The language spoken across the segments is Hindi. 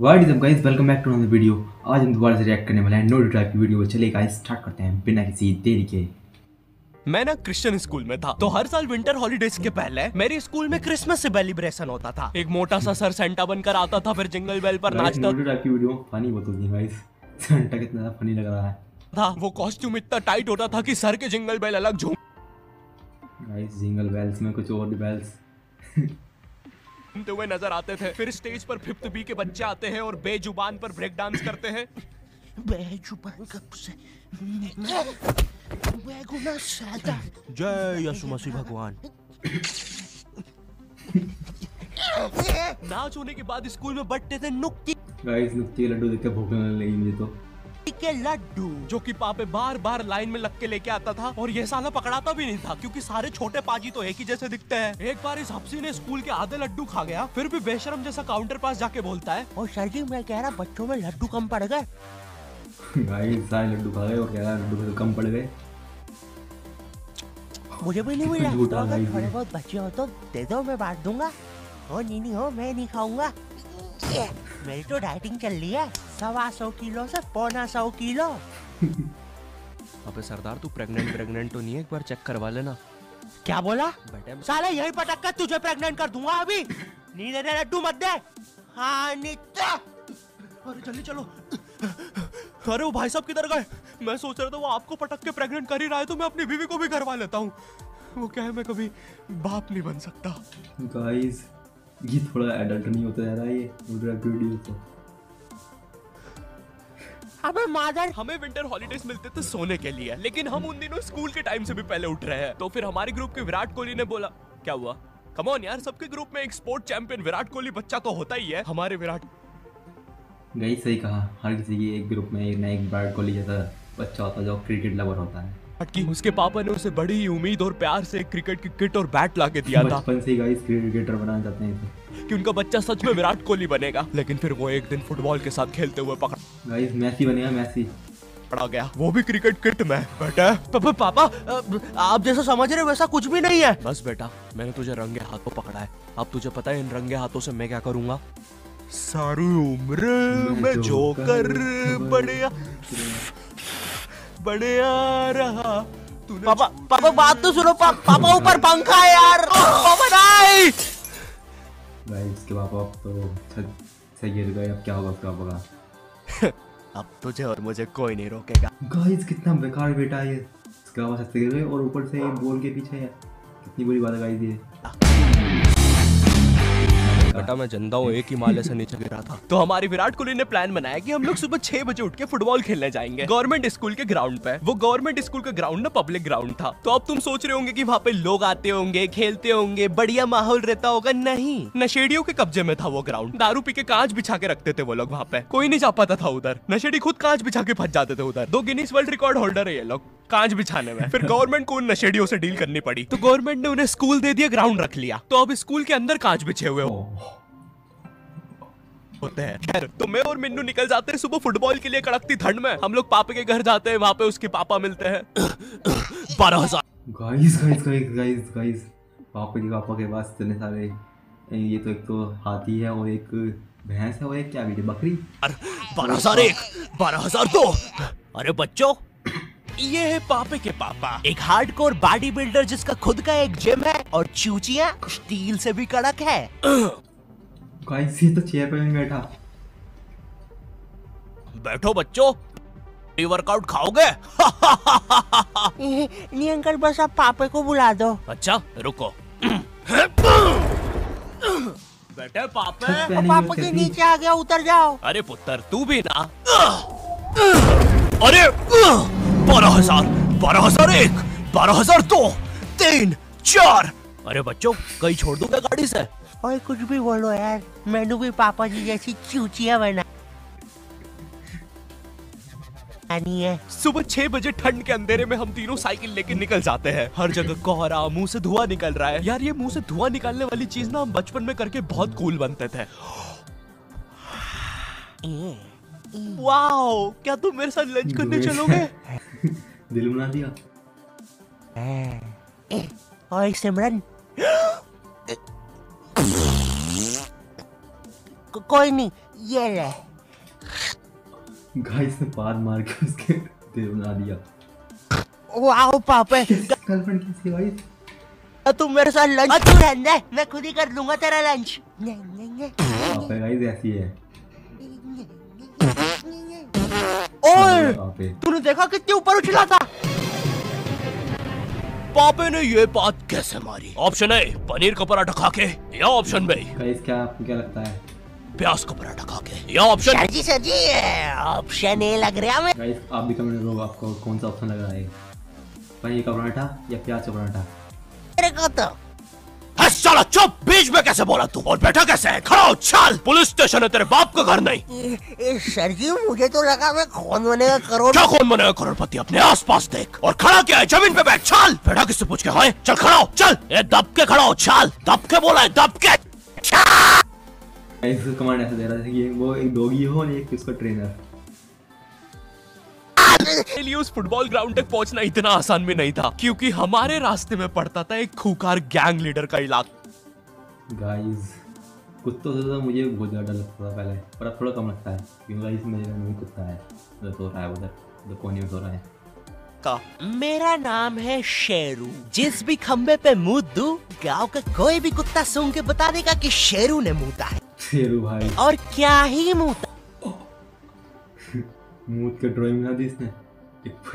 What is guys welcome back to another video आज हम दोबारा से रिएक्ट करने वाले हैं नो टाइप की वीडियो चलिए गाइस स्टार्ट करते हैं बिना किसी देरी के। मैं ना क्रिश्चियन स्कूल में था तो हर साल विंटर हॉलीडेज के पहले मेरे स्कूल में क्रिसमस सेलिब्रेशन होता था। एक मोटा सा सर सेंटा बनकर आता था फिर जिंगल बेल पर नाचता सेंटा कितना फनी लग रहा है। था वो कॉस्ट्यूम इतना टाइट होता था कि सर के जिंगल बेल अलग गाइस जिंगल बेल्स में कुछ और बेल्स झूमते हुए नज़र आते थे। फिर स्टेज पर फिफ्थ बी के बच्चे आते हैं और बेजुबान पर ब्रेक डांस करते हैं। बेजुबान कब से सादा जय यीशु मसीह भगवान। नाच होने के बाद स्कूल में बट्टे थे नुक्की गाइस नुक्ती के लड्डू देख के भूख लगने लगी मुझे तो। के लड्डू। जो कि पापे बार बार लाइन में लग के लेके आता था और ये साला पकड़ाता भी नहीं था क्योंकि सारे छोटे पाजी तो एक ही जैसे दिखते हैं। एक बार इस हफ्सी ने स्कूल के आधे लड्डू खा गया फिर भी बेशरम जैसा काउंटर पास जाके बोलता है और सर जी मैं कह रहा बच्चों में लड्डू कम पड़ गए। सारे लड्डू खा गए और क्या लड्डू तो कम पड़ गए। मुझे भी नहीं मिला। तो थोड़े बहुत बच्चे हो तो दे दो मैं बांट दूँगा। हो नहीं नहीं हो मैं नहीं खाऊँगा। मेरी तो डाइटिंग चल रही है। सवा सौ किलो से पौना सौ किलो अबे सरदार तू प्रेग्नेंट प्रेग्नेंट तो नहीं है? एक बार चेक करवा लेना। क्या बोला? बेटे साले यही पटक कर तुझे प्रेग्नेंट कर दूँगा अभी। नहीं दे दे लड्डू मत दे। हाँ नित्य। अरे जल्दी चलो। अरे वो भाई साहब किधर गए? मैं सोच रहा था वो आपको पटक के प्रेग्नेंट कर ही रहा है तो मैं अपनी बीवी को भी करवा लेता हूँ। वो क्या है मैं कभी बाप नहीं बन सकता। गाइस ये थोड़ा एडल्ट नहीं होता जा रहा है ये? नो वीडियो तो अबे मादर। हमें विंटर हॉलीडेज मिलते थे सोने के लिए लेकिन हम उन दिनों स्कूल के टाइम से भी पहले उठ रहे हैं। तो फिर हमारे ग्रुप के विराट कोहली ने बोला क्या हुआ? कमॉन यार सबके ग्रुप में एक स्पोर्ट चैंपियन विराट कोहली बच्चा तो होता ही है हमारे विराट गाइस सही कहा। हर किसी की एक ग्रुप में एक ना एक विराट कोहली जैसा बच्चा होता है जो क्रिकेट लवर होता है। की उसके पापा ने उसे बड़ी ही उम्मीद और प्यार से क्रिकेट की किट और बैट ला के दिया था। बचपन से गाइस क्रिकेटर बनाना चाहते हैं। कि उनका बच्चा सच में विराट कोहली बनेगा। लेकिन फिर वो एक दिन फुटबॉल के साथ खेलते हुए पकड़। गाइस मैसी बनेगा मैसी पड़ा गया। वो भी क्रिकेट किट में बेटा। पापा पापा आप जैसा समझ रहे वैसा कुछ भी नहीं है। बस बेटा मैंने तुझे रंगे हाथों पकड़ा है। अब तुझे पता है इन रंगे हाथों से मैं क्या करूँगा? सारी उम्र मैं जो कर बढ़िया बढ़िया रहा। तूने पापा पापा बात तो सुनो पा, पापा ऊपर पंखा है यार। पापा नहीं। गाइस के पापा अब तो छत से गिर गए अब क्या होगा उसका पापा का अब तुझे और मुझे कोई नहीं रोकेगा। गाइस कितना बेकार बेटा है ये। इसका आवाज़ और ऊपर से बोल के पीछे है। कितनी बुरी बात है गाइस ये। बेटा, मैं जनता हूँ, एक ही माले से नीचे गिरा था। तो हमारी विराट कोहली ने प्लान बनाया कि हम लोग सुबह छह बजे उठ के फुटबॉल खेलने जाएँगे। गवर्नमेंट स्कूल के ग्राउंड पे। वो गवर्नमेंट स्कूल का ग्राउंड ना, पब्लिक ग्राउंड था। तो अब तुम सोच रहे होंगे की वहाँ पे लोग आते होंगे, खेलते होंगे, बढ़िया माहौल रहता होगा। नहीं, नशेड़ियों के कब्जे में था वो ग्राउंड। दारू पी के कांच बिछा के रखते थे वो लोग वहाँ पे। कोई नहीं जा पाता था उधर। नशेड़ी खुद कांच बिछा के फंस जाते थे उधर। दो गिनीस वर्ल्ड रिकॉर्ड होल्डर है ये लोग। कांच बिछाने में। फिर गवर्नमेंट को उन नशेड़ियों से डील करनी पड़ी। तो गवर्नमेंट ने उन्हें स्कूल दे दिया ग्राउंड रख लिया। तो अब स्कूल के अंदर कांच बिछे हुए ओह, होते हैं। खैर तो मैं और मिन्नू निकल जाते हैं सुबह फुटबॉल के लिए कड़कती ठंड में। हम लोग पापा के घर जाते हैं वहाँ पे उसके पापा मिलते हैं। बारह हज़ार। Guys guys guys guys guys पापा के पापा के पास इतने सारे ये तो एक तो हाथी है और एक भैंस है और एक क्या बकरी? बारह हज़ार एक बारह हज़ार दो। अरे बच्चों ये है पापे के पापा। एक हार्डकोर बॉडी बिल्डर जिसका खुद का एक जिम है और चूचिया स्टील से भी कड़क है। गाइस ये तो चेयर पे नहीं बैठा। बैठो बच्चों वर्कआउट खाओगे? नहीं अंकल बस आप पापे को बुला दो। अच्छा रुको। बैठे पापे। पापा के नीचे आ गया उतर जाओ। अरे पुत्र तू भी ना। अरे बारह हज़ार बारह हज़ार एक बारह हज़ार दो तीन चार। अरे बच्चों कहीं छोड़ दूँगा गाड़ी से? और कुछ भी बोलो यार मैंने भी पापा जी जैसी चूचिया बना। है। सुबह छह बजे ठंड के अंधेरे में हम तीनों साइकिल लेके निकल जाते हैं। हर जगह कोहरा मुँह से धुआँ निकल रहा है। यार ये मुँह से धुआँ निकालने वाली चीज़ ना हम बचपन में करके बहुत कूल बनते थे। वाओ क्या तुम मेरे साथ लंच करने चलोगे? दिल बना दिया। और सिमरन। को, कोई नहीं ये ले। गाइस ने पार मार के उसके दिल बना दिया। वाओ पापे। गर्लफ्रेंड कैसी है गाइस तुम मेरे साथ लंच तू रहने मैं खुद ही कर लूँगा तेरा लंच। नहीं, नहीं, नहीं, पापा गाइस ऐसी है। ओए तूने देखा कितनी ऊपर उछला था? पापे ने ये बात कैसे मारी? ऑप्शन ए पनीर का पराठा खा के या ऑप्शन बी क्या आपको क्या लगता है? प्याज का पराठा खा के या option sir ji sir ji option A लग रहा मैं गाइस आप भी कमेंट करो आपको कौन सा ऑप्शन लग रहा है? पनीर का पराठा या प्याज का पराठा मेरे को तो। है साला चुप बीच में कैसे बोला तू? और बैठा कैसे है? खड़ा चल पुलिस स्टेशन है तेरे बाप का घर नहीं। ए, ए, सर जी मुझे तो लगा मैं कौन बनेगा करोड़ क्या कौन बनेगा करोड़पति? अपने आसपास देख। और खड़ा क्या है? ज़मीन पे बैठ चल बैठा किससे पूछ के? हाँ चल खड़ा हो चल! ये दब के खड़ा हो चल दब के बोला है दब के कमांड ऐसा दे रहा था कि वो एक डॉगी हो और एक उसका ट्रेनर। लिए उस फुटबॉल ग्राउंड तक पहुँचना इतना आसान भी नहीं था क्योंकि हमारे रास्ते में पड़ता था एक खूंखार गैंग लीडर का इलाका। गाइस कुत्तों से तो मुझे बहुत ज़्यादा लगता था पहले पर अब थोड़ा कम लगता है क्योंकि गाइस मेरे में भी कुत्ता है उधर सो रहा है उधर उधर कोने में सो रहा है। का। मेरा नाम है शेरू जिस भी खंबे पे मुँह दू गाँव का कोई भी कुत्ता सूंघ के बता देगा कि शेरू ने मुंहता है। शेरू भाई। और क्या ही मुंहता मूत के ड्राइंग बना दी इसने?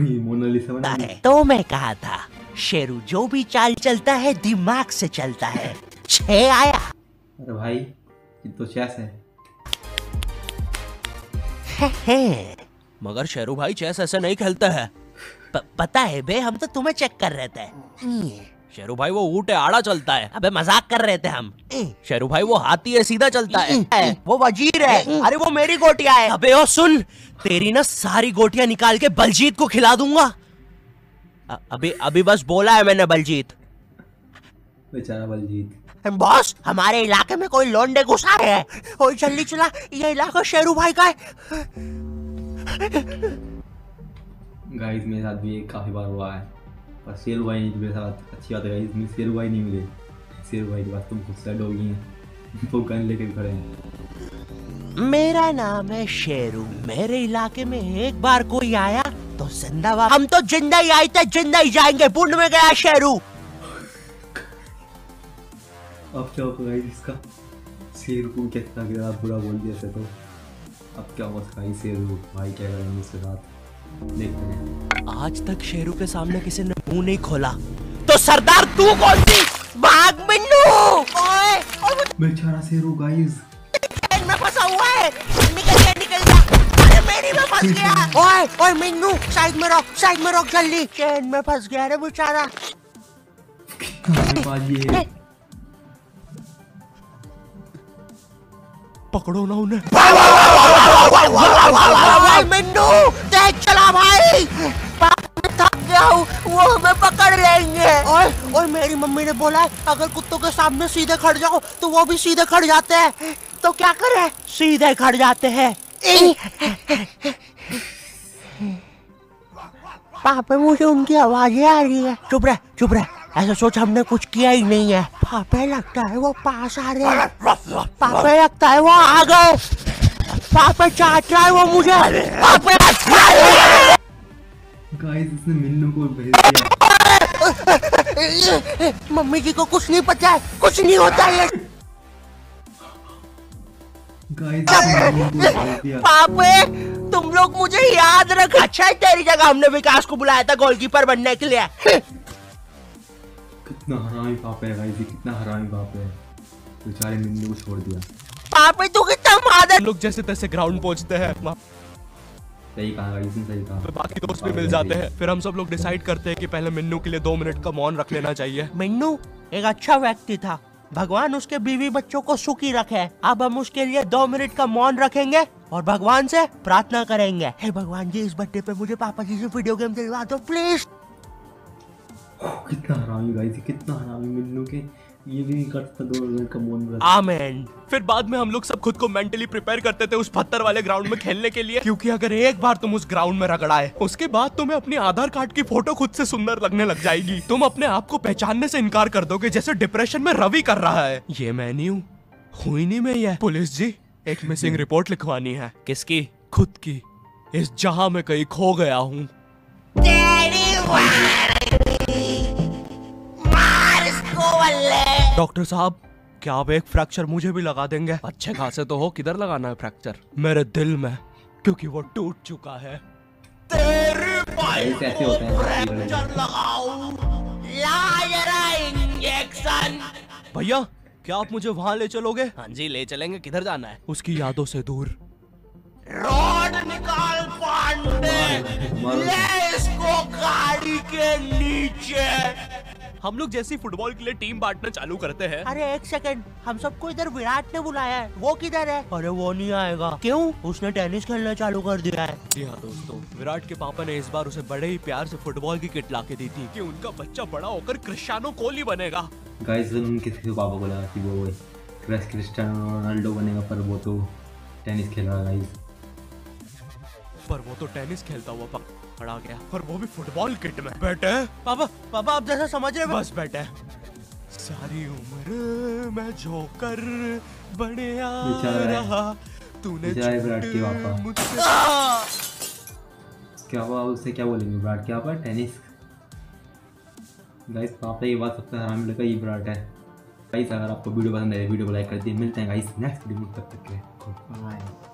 मोनालिसा बना है तो मैं कहा था शेरू जो भी चाल चलता है दिमाग से चलता है। छह आया। अरे भाई ये तो चेस है। हे हे। मगर शेरू भाई चेस ऐसे नहीं खेलता है। प- पता है बे हम तो तुम्हें चेक कर रहे थे। शेरू भाई वो ऊँट है आड़ा चलता है। अबे मज़ाक कर रहे थे हम। शेरू भाई वो हाथी है सीधा चलता है। वो वज़ीर है। अरे वो मेरी गोटिया है। अबे ओ सुन तेरी ना सारी गोटियाँ निकाल के बलजीत को खिला दूँगा। अभी अभी बस बोला है मैंने बलजीत। बेचारा बलजीत। बॉस हमारे इलाके में कोई लोंडे घुसा है? ओए जल्दी चला ये इलाका शेरू भाई का है। गाइस मेरे साथ भी काफ़ी बार हुआ है। पर शेरू भाई नहीं मेरे साथ अच्छी बात है गाइस मुझे शेरू भाई नहीं मिले। शेरू भाई के पास तुम खुद से डोगी हैं वो गन लेके खड़े हैं। मेरा नाम है शेरू मेरे इलाके में एक बार कोई आया तो ज़िंदा हम तो ज़िंदा ही आए थे ज़िंदा ही जाएँगे बुंड में गया शेरू। अब क्या होगा गाइस इसका? शेरू को कितना बुरा बोल दिया तो। अब क्या होगा शेरू भाई क्या करेंगे इसके साथ देखते हैं आज तक शेरू के सामने किसी ने मुँह नहीं खोला तो सरदार तू कौन सी भाग मिन्नू ओए बेचारा शेरू गाइस में फंसा हुआ है निकल जा निकल जा अरे मेरी में फंस गया ओए ओए मिन्नू साइड में रोक साइड में रोक जल्दी ट्रेन में फंस गया रे बेचारा पकड़ो ना उन्हें मिन्नू मैं थक गया हूँ वो हमें पकड़ लेंगे ओए ओए मेरी मम्मी ने बोला है अगर कुत्तों के सामने सीधे खड़ जाओ तो वो भी सीधे खड़ जाते हैं तो क्या करें सीधे खड़ जाते हैं पापा मुझे उनकी आवाज़ें आ रही है चुप रहे चुप रह ऐसा सोच हमने कुछ किया ही नहीं है पापे लगता है वो पास आ रहे हैं पापा लगता है वो आ गए पापे चाट रहा है वो मुझे पापा गाइस इसने मिन्नू को भेज दिया। मम्मी जी को कुछ नहीं पता है कुछ नहीं होता है। गाइस पापे तुम लोग मुझे याद रख। अच्छा है तेरी जगह हमने विकास को बुलाया था गोलकीपर बनने के लिए। कितना हरामी बाप है गाइस कितना हरामी बाप है। बेचारे मिन्नू को छोड़ दिया। पापे तू कितना मादर लोग जैसे तैसे ग्राउंड पहुँचते हैं। सही कहा इसने सही कहा। बाकी दोस्त भी मिल जाते हैं। फिर हम सब लोग डिसाइड करते हैं कि पहले मिन्नू के लिए दो मिनट का मौन रख लेना चाहिए। मिन्नू एक अच्छा व्यक्ति था। भगवान उसके बीवी बच्चों को सुखी रखे। अब हम उसके लिए दो मिनट का मौन रखेंगे और भगवान से प्रार्थना करेंगे। हे भगवान जी इस बर्थडे पे मुझे पापा जी से वीडियो गेम दिलवा दो प्लीज़ कितना हरामी गाइस कितना हरामी मिन्नू के। ये भी नहीं करता दो मिनट का मौन व्रत आमेन फिर बाद में हम लोग सब खुद को मेंटली प्रिपेयर करते थे उस पत्थर वाले ग्राउंड में खेलने के लिए। क्योंकि अगर एक बार तुम उस ग्राउंड में रगड़ाए उसके बाद तुम्हें अपनी आधार कार्ड की फ़ोटो खुद से सुंदर लगने लग जाएगी। तुम अपने आप को पहचानने से इनकार कर दोगे जैसे डिप्रेशन में रवि कर रहा है। ये मैं नहीं हूँ। हुई नहीं मैं ये। पुलिस जी एक मिसिंग रिपोर्ट लिखवानी है। किसकी? खुद की। इस जहाँ में कहीं खो गया हूँ। डॉक्टर साहब क्या आप एक फ्रैक्चर मुझे भी लगा देंगे? अच्छे खासे तो हो किधर लगाना है फ्रैक्चर मेरे दिल में क्योंकि वो टूट चुका है। तेरी भाई होते हैं। फ्रैक्चर भैया क्या आप मुझे वहाँ ले चलोगे? हाँ जी ले चलेंगे किधर जाना है? उसकी यादों से दूर। रोड निकाल पांडे ले इसको गाड़ी के नीचे। हम लोग जैसी फुटबॉल के लिए टीम बांटना चालू करते हैं। अरे एक सेकंड हम सबको इधर विराट ने बुलाया है वो किधर है? अरे वो नहीं आएगा। क्यों? उसने टेनिस खेलना चालू कर दिया है। जी हाँ दोस्तों विराट के पापा ने इस बार उसे बड़े ही प्यार से फुटबॉल की किट ला के दी थी कि उनका बच्चा बड़ा होकर क्रिस्टियानो कोहली बनेगा। गाइस पापा को लगा कि वो क्रिस्टियानो रोनाल्डो बनेगा पर वो तो टेनिस खेल रहा है गाइस पर वो तो टेनिस खेलता हुआ पकड़ा गया। पर वो भी फुटबॉल किट में। बेटे। पापा पापा आप जैसा समझ रहे बस बेटे। सारी उम्र मैं जोकर बने आ रहा। तूने क्या हुआ? उससे क्या बोलेंगे? विराट क्या पर टेनिस। गाइस पापा ये बात सबसे हरामी लगा ये विराट है। गाइस अगर आपको वीडियो पसंद है वीडियो को लाइक कर दिए। मिलते हैं गाइस नेक्स्ट वीडियो में। तब तक के लिए। Goodbye.